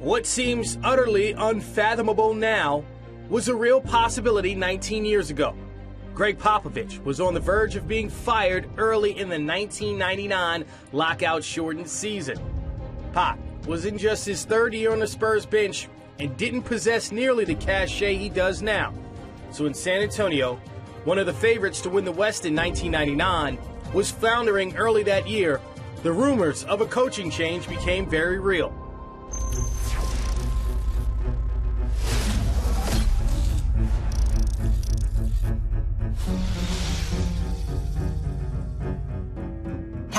What seems utterly unfathomable now was a real possibility 19 years ago. Gregg Popovich was on the verge of being fired early in the 1999 lockout shortened season. Pop was in just his third year on the Spurs bench and didn't possess nearly the cachet he does now. So in San Antonio, one of the favorites to win the West in 1999, was floundering early that year, the rumors of a coaching change became very real.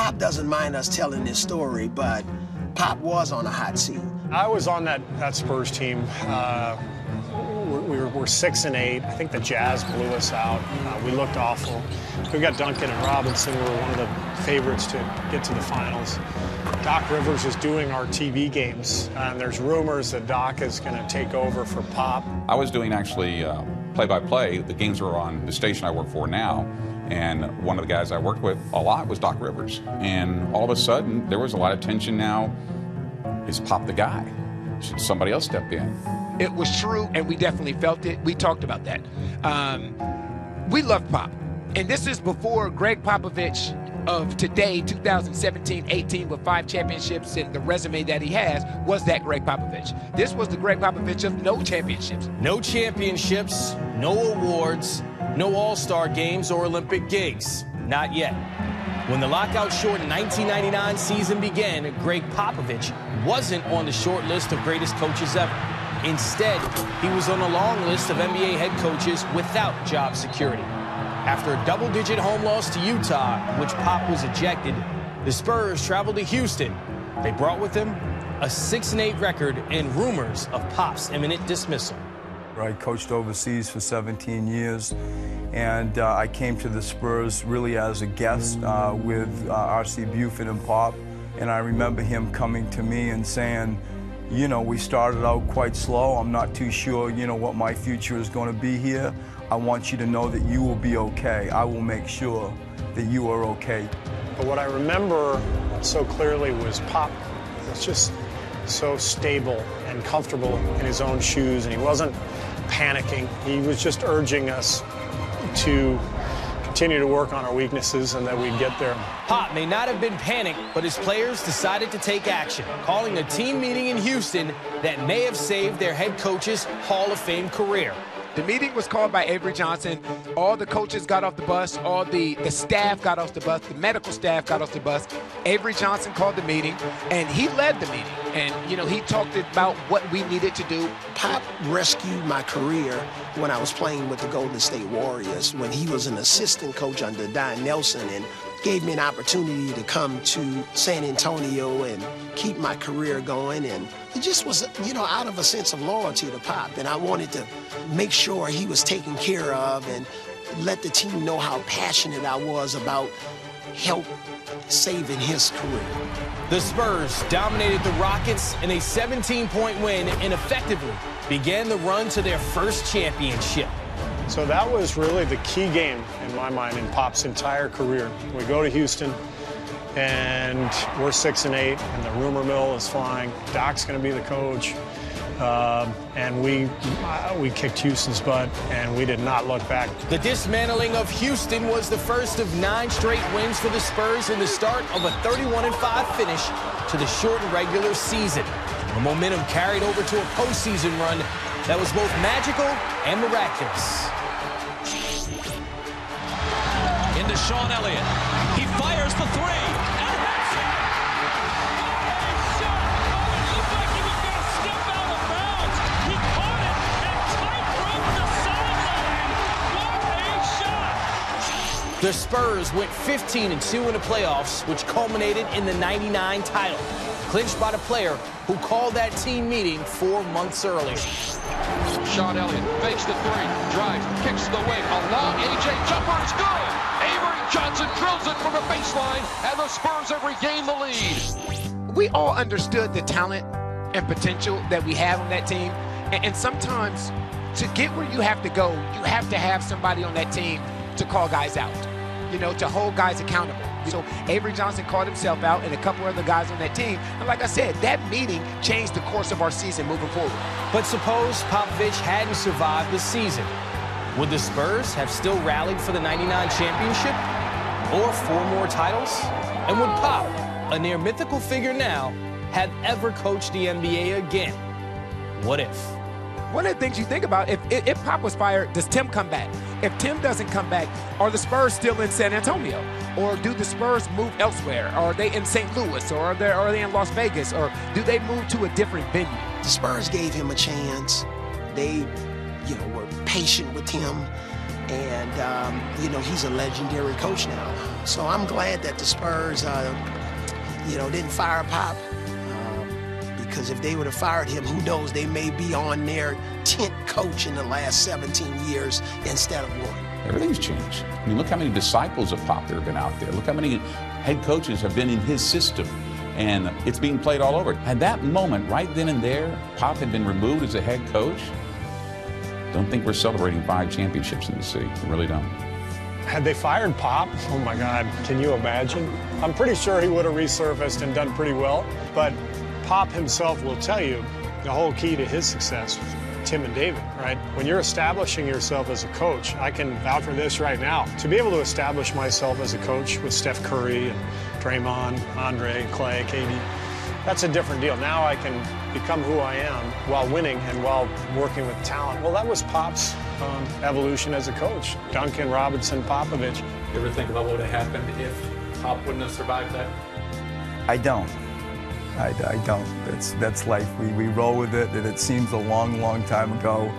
Pop doesn't mind us telling this story, but Pop was on a hot seat. I was on that, that Spurs team. Uh, we were, were, six and eight. I think the Jazz blew us out. Uh, we looked awful. We got Duncan and Robinson. We were one of the favorites to get to the finals. Doc Rivers is doing our TV games, and there's rumors that Doc is going to take over for Pop. I was doing actually play by play. The games were on the station I work for now. And one of the guys I worked with a lot was Doc Rivers. And all of a sudden, there was a lot of tension now. Is Pop the guy? Should somebody else step in? It was true, and we definitely felt it. We talked about that. Um, we love Pop. And this is before Gregg Popovich of today, 2017-18, with five championships and the resume that he has, was that Gregg Popovich. This was the Gregg Popovich of no championships. No championships, no awards, no All-Star games or Olympic gigs. Not yet. When the lockout shortened 1999 season began, Gregg Popovich wasn't on the short list of greatest coaches ever. Instead, he was on a long list of NBA head coaches without job security. After a double-digit home loss to Utah, which Pop was ejected, the Spurs traveled to Houston. They brought with them a 6-8 record and rumors of Pop's imminent dismissal. I coached overseas for 17 years, and uh, I came to the Spurs really as a guest uh, with uh, R.C. Buford and Pop, and I remember him coming to me and saying, you know, we started out quite slow. I'm not too sure, you know, what my future is going to be here. I want you to know that you will be okay. I will make sure that you are okay. But what I remember so clearly was Pop was just so stable and comfortable in his own shoes, and he wasn't panicking. He was just urging us to continue to work on our weaknesses and that we'd get there. Pop may not have been panicked, but his players decided to take action, calling a team meeting in Houston that may have saved their head coach's Hall of Fame career. The meeting was called by Avery Johnson. All the coaches got off the bus. All the, the staff got off the bus. The medical staff got off the bus. Avery Johnson called the meeting, and he led the meeting. And, you know, he talked about what we needed to do. Pop rescued my career when I was playing with the Golden State Warriors, when he was an assistant coach under Don Nelson, and gave me an opportunity to come to San Antonio and keep my career going. And it just was, you know, out of a sense of loyalty to Pop. And I wanted to make sure he was taken care of and let the team know how passionate I was about help saving his career. The Spurs dominated the Rockets in a 17-point win and effectively began the run to their first championship. So that was really the key game in my mind in Pop's entire career. We go to Houston, and we're six and eight, and the rumor mill is flying. Doc's going to be the coach, um, and we we kicked Houston's butt, and we did not look back. The dismantling of Houston was the first of nine straight wins for the Spurs and the start of a 31 and 5 finish to the shortened regular season. The momentum carried over to a postseason run that was both magical and miraculous. Sean Elliott. He fires the three. And hits it! A shot! Oh, it looked like he was going to step out of bounds. He caught it and tightrope the sideline. What a shot! The Spurs went 15 and 2 in the playoffs, which culminated in the 99 title, clinched by the player who called that team meeting four months earlier. Sean Elliott fakes the three, drives, kicks the wing, a long AJ jumper is good. Baseline, and the Spurs have regained the lead. We all understood the talent and potential that we have on that team, and, and sometimes to get where you have to go, you have to have somebody on that team to call guys out, you know, to hold guys accountable. So Avery Johnson called himself out and a couple other guys on that team. And like I said, that meeting changed the course of our season moving forward. But suppose Popovich hadn't survived the season. Would the Spurs have still rallied for the 99 championship? Or four more titles? And would Pop, a near mythical figure now, have ever coached the NBA again? What if? One of the things you think about, if, if, if Pop was fired, does Tim come back? If Tim doesn't come back, are the Spurs still in San Antonio? Or do the Spurs move elsewhere? Are they in St. Louis? Or are they, are they in Las Vegas? Or do they move to a different venue? The Spurs gave him a chance. They, you know, were patient with him. And, um, you know, he's a legendary coach now. So I'm glad that the Spurs, uh, you know, didn't fire Pop. Um, because if they would have fired him, who knows, they may be on their 10th coach in the last 17 years instead of one. Everything's changed. I mean, look how many disciples of Pop there have been out there. Look how many head coaches have been in his system. And it's being played all over. At that moment, right then and there, Pop had been removed as a head coach. Don't think we're celebrating five championships in the city. We really don't. Had they fired Pop, oh my God, can you imagine? I'm pretty sure he would have resurfaced and done pretty well. But Pop himself will tell you the whole key to his success was Tim and David, right? When you're establishing yourself as a coach, I can vouch for this right now. To be able to establish myself as a coach with Steph Curry and Draymond, Andre, Klay, KD, that's a different deal. Now I can become who I am while winning and while working with talent. Well, that was Pop's um, evolution as a coach. Duncan, Robinson, Popovich. You ever think about what would have happened if Pop wouldn't have survived that? I don't. I, I don't. That's that's life. We, we roll with it. And it seems a long, long time ago,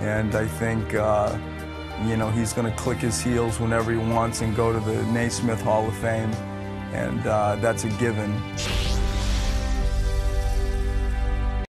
and I think uh, you know he's going to click his heels whenever he wants and go to the Naismith Hall of Fame, and uh, that's a given.